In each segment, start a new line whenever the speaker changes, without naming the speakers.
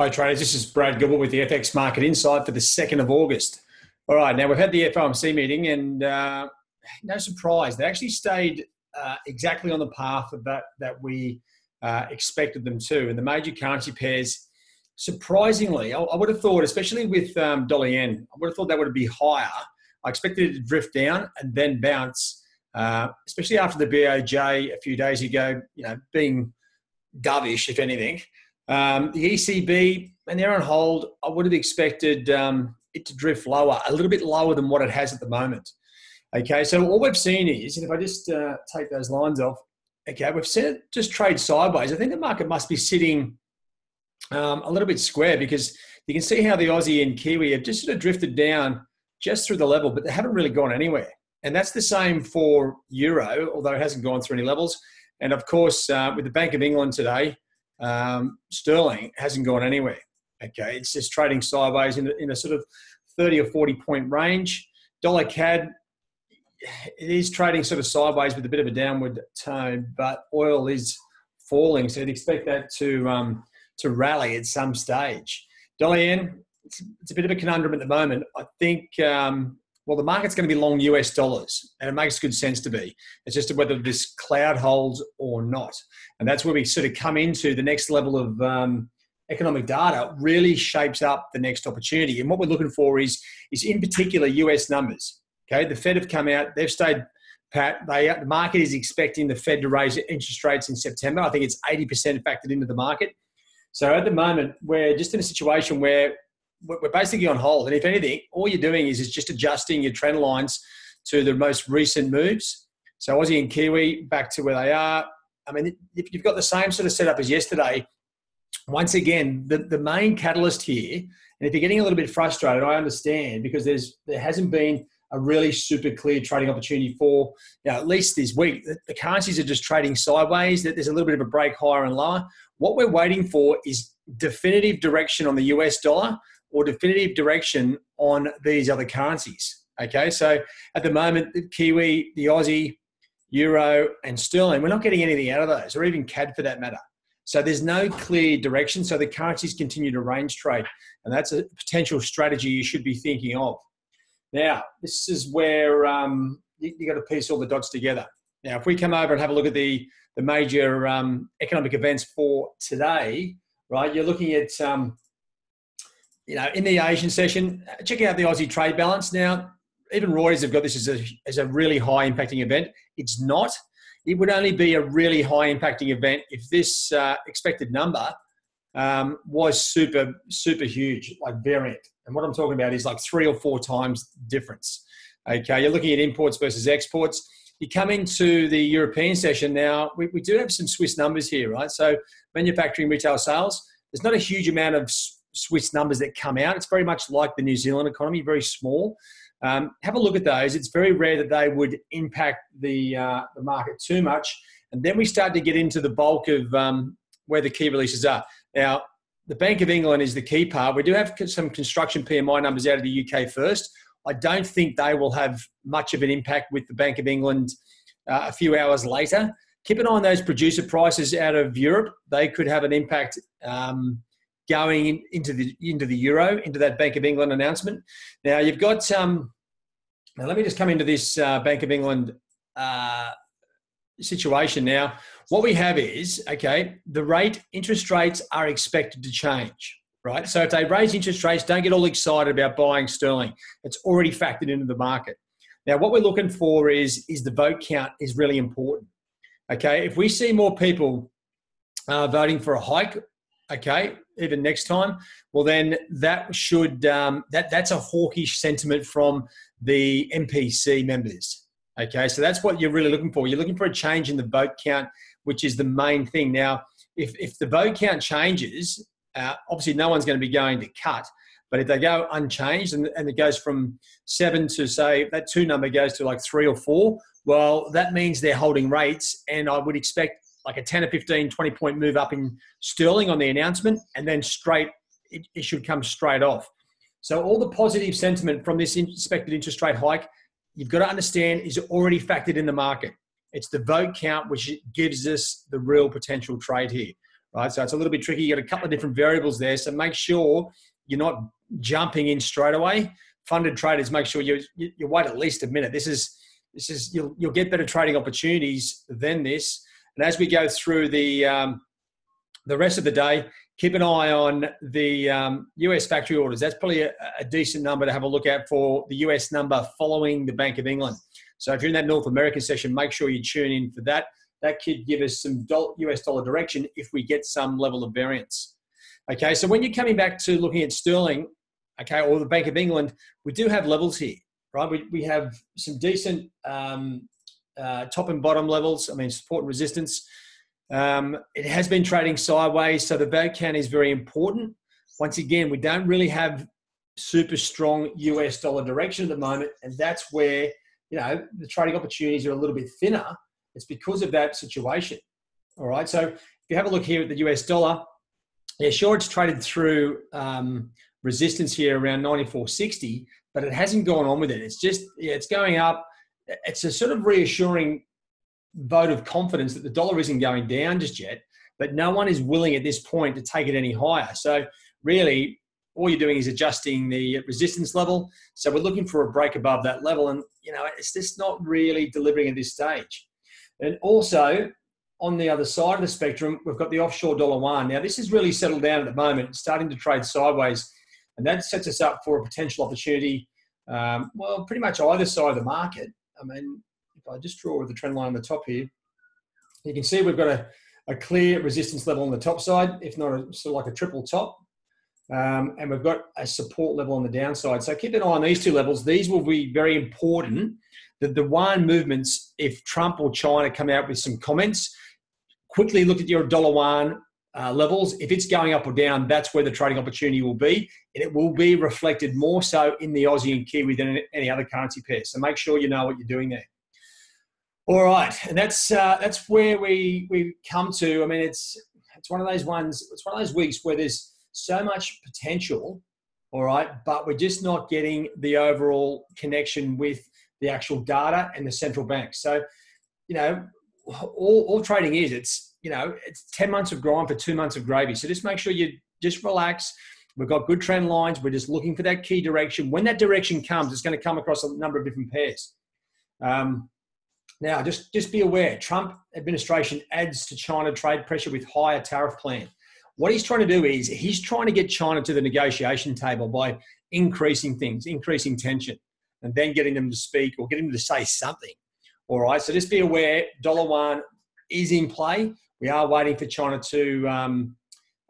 Hi, traders. This is Brad Gilbert with the FX Market Insight for the 2nd of August. All right, now we've had the FOMC meeting, and uh, no surprise, they actually stayed uh, exactly on the path that, that we uh, expected them to. And the major currency pairs, surprisingly, I, I would have thought, especially with um, dollar yen, I would have thought that would be higher. I expected it to drift down and then bounce, uh, especially after the BOJ a few days ago, you know, being dovish, if anything. Um, the ECB, and they're on hold. I would have expected um, it to drift lower, a little bit lower than what it has at the moment. Okay, so all we've seen is, and if I just uh, take those lines off, okay, we've seen it just trade sideways. I think the market must be sitting um, a little bit square because you can see how the Aussie and Kiwi have just sort of drifted down just through the level, but they haven't really gone anywhere. And that's the same for Euro, although it hasn't gone through any levels. And of course, uh, with the Bank of England today, um, sterling hasn't gone anywhere. Okay, it's just trading sideways in a, in a sort of 30 or 40 point range. Dollar CAD, it is trading sort of sideways with a bit of a downward tone, but oil is falling, so you'd expect that to um, to rally at some stage. Dollar yen, it's, it's, a bit of a conundrum at the moment. I think um, well, the market's going to be long US dollars, and it makes good sense to be. It's just whether this cloud holds or not. And that's where we sort of come into the next level of um, economic data really shapes up the next opportunity. And what we're looking for is, is in particular US numbers. Okay, the Fed have come out, they've stayed pat. They, the market is expecting the Fed to raise interest rates in September. I think it's 80% factored into the market. So at the moment, we're just in a situation where we're basically on hold. And if anything, all you're doing is, is just adjusting your trend lines to the most recent moves. So Aussie and Kiwi back to where they are. I mean, if you've got the same sort of setup as yesterday, once again, the, the main catalyst here, and if you're getting a little bit frustrated, I understand because there's there hasn't been a really super clear trading opportunity for you know, at least this week. The, the currencies are just trading sideways. That there's a little bit of a break higher and lower. What we're waiting for is definitive direction on the US dollar or definitive direction on these other currencies. Okay, so at the moment, the Kiwi, the Aussie, Euro, and Sterling, we're not getting anything out of those, or even CAD for that matter. So there's no clear direction. So the currencies continue to range trade, and that's a potential strategy you should be thinking of. Now, this is where um, you, you got to piece all the dots together. Now, if we come over and have a look at the the major um, economic events for today, right? You're looking at um, you know, in the Asian session, check out the Aussie trade balance. Now, even Reuters have got this as a, as a really high impacting event. It's not. It would only be a really high impacting event if this uh, expected number um, was super, super huge, like variant. And what I'm talking about is like three or four times difference. Okay, you're looking at imports versus exports. You come into the European session now, we, we do have some Swiss numbers here, right? So manufacturing retail sales, there's not a huge amount of Swiss numbers that come out. It's very much like the New Zealand economy, very small. Um, have a look at those. It's very rare that they would impact the, uh, the market too much. And then we start to get into the bulk of um, where the key releases are. Now, the Bank of England is the key part. We do have some construction PMI numbers out of the UK first. I don't think they will have much of an impact with the Bank of England uh, a few hours later. Keep an eye on those producer prices out of Europe. They could have an impact um, going into the into the euro, into that Bank of England announcement. Now you've got. Um, now let me just come into this uh, Bank of England uh, situation. Now, what we have is okay. The rate interest rates are expected to change. Right. So if they raise interest rates, don't get all excited about buying sterling. It's already factored into the market. Now, what we're looking for is is the vote count is really important. Okay, if we see more people uh, voting for a hike okay, even next time, well then that should um, that that's a hawkish sentiment from the MPC members. Okay, so that's what you're really looking for. You're looking for a change in the vote count, which is the main thing. Now, if if the vote count changes, uh, obviously no one's going to be going to cut. But if they go unchanged and, and it goes from seven to say that two number goes to like three or four, well, that means they're holding rates. And I would expect like a 10 or 15, 20 point move up in sterling on the announcement, and then straight, it, it should come straight off. So all the positive sentiment from this expected interest rate hike, you've got to understand is already factored in the market. It's the vote count which gives us the real potential trade here, right? So it's a little bit tricky. You got a couple of different variables there. So make sure you're not jumping in straight away. Funded traders, make sure you you wait at least a minute. This is this is you'll you'll get better trading opportunities than this. And as we go through the um, the rest of the day, keep an eye on the um, US factory orders. That's probably a, a, decent number to have a look at for the US number following the Bank of England. So if you're in that North American session, make sure you tune in for that. That could give us some US dollar direction if we get some level of variance. Okay, so when you're coming back to looking at sterling, okay, or the Bank of England, we do have levels here, right? We, we have some decent um, uh, top and bottom levels, I mean, support and resistance. Um, it has been trading sideways, so the vote count is very important. Once again, we don't really have super strong US dollar direction at the moment, and that's where you know the trading opportunities are a little bit thinner. It's because of that situation. All right, so if you have a look here at the US dollar, yeah, sure, it's traded through um, resistance here around 94.60, but it hasn't gone on with it. It's just yeah, it's going up. It's a sort of reassuring vote of confidence that the dollar isn't going down just yet, but no one is willing at this point to take it any higher. So really, all you're doing is adjusting the resistance level. So we're looking for a break above that level, and you know it's just not really delivering at this stage. And also on the other side of the spectrum, we've got the offshore dollar yuan. Now this has really settled down at the moment, starting to trade sideways, and that sets us up for a potential opportunity. Um, well, pretty much either side of the market. I mean, if I just draw the trend line on the top here, you can see we've got a, a clear resistance level on the top side, if not a, sort of like a triple top. Um, and we've got a support level on the downside. So keep an eye on these two levels. These will be very important. The, the yuan movements, if Trump or China come out with some comments, quickly look at your dollar yuan uh, levels. If it's going up or down, that's where the trading opportunity will be. And it will be reflected more so in the Aussie and Kiwi than any other currency pair. So make sure you know what you're doing there. All right, and that's uh, that's where we we come to. I mean, it's it's one of those ones. It's one of those weeks where there's so much potential. All right, but we're just not getting the overall connection with the actual data and the central bank. So, you know, all, all trading is it's you know it's ten months of grind for two months of gravy. So just make sure you just relax. We've got good trend lines. We're just looking for that key direction. When that direction comes, it's going to come across a number of different pairs. Um, now, just, just be aware, Trump administration adds to China trade pressure with higher tariff plan. What he's trying to do is he's trying to get China to the negotiation table by increasing things, increasing tension, and then getting them to speak or getting them to say something. All right, so just be aware, dollar yuan is in play. We are waiting for China to um,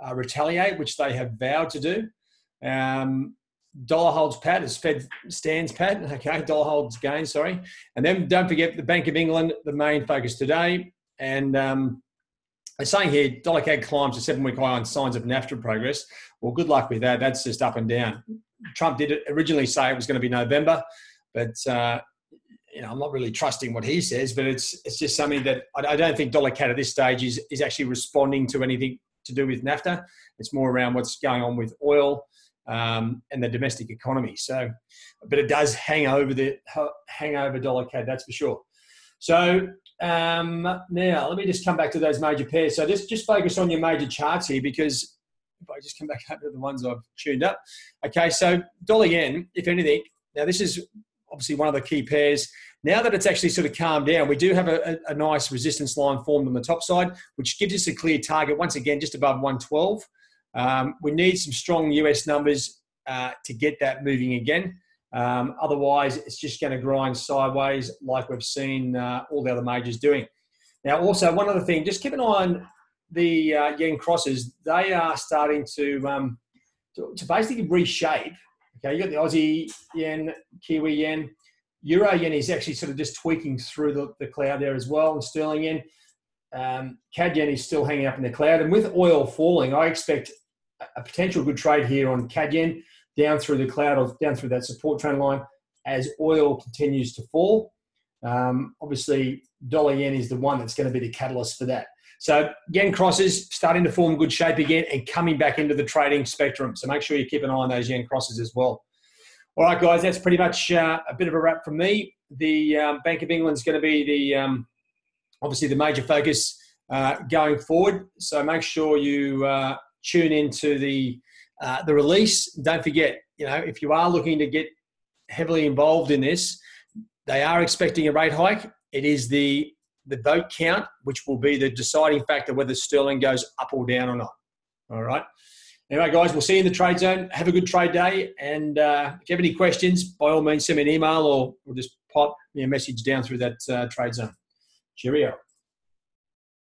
uh, retaliate, which they have vowed to do. Um, dollar holds pat as Fed stands pat. Okay, dollar holds gain, sorry. And then don't forget the Bank of England, the main focus today. And um, they're saying here dollar CAD climbs to seven week high on signs of NAFTA progress. Well, good luck with that. That's just up and down. Trump did originally say it was going to be November, but uh, you know I'm not really trusting what he says. But it's it's just something that I, I don't think dollar CAD at this stage is is actually responding to anything to do with NAFTA. It's more around what's going on with oil um, and the domestic economy. So, but it does hang over the hang over dollar CAD, that's for sure. So um, now let me just come back to those major pairs. So just just focus on your major charts here because if I just come back up to the ones I've tuned up. Okay, so dollar yen, if anything, now this is obviously one of the key pairs. Now that it's actually sort of calmed down, we do have a, a, nice resistance line formed on the top side, which gives us a clear target once again just above 112. Um, we need some strong US numbers uh, to get that moving again. Um, otherwise, it's just going to grind sideways like we've seen uh, all the other majors doing. Now, also, one other thing, just keep an eye on the uh, yen crosses. They are starting to, um, to, to, basically reshape. Okay, you got the Aussie yen, Kiwi yen. Euro yen is actually sort of just tweaking through the, the cloud there as well, and sterling yen. Um, CAD yen is still hanging up in the cloud. And with oil falling, I expect a potential good trade here on CAD yen down through the cloud or down through that support trend line as oil continues to fall. Um, obviously, dollar yen is the one that's going to be the catalyst for that. So yen crosses starting to form good shape again and coming back into the trading spectrum. So make sure you keep an eye on those yen crosses as well. All right, guys, that's pretty much uh, a bit of a wrap from me. The um, Bank of England is going to be the um, obviously the major focus uh, going forward. So make sure you uh, tune into the uh, the release. Don't forget, you know, if you are looking to get heavily involved in this, they are expecting a rate hike. It is the the vote count, which will be the deciding factor whether sterling goes up or down or not. All right. Anyway, guys, we'll see you in the trade zone. Have a good trade day. And uh, if you have any questions, by all means, send me an email or, or just pop me a message down through that uh, trade zone. Cheerio.